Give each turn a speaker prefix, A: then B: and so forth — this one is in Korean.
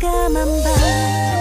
A: 깜깜한 밤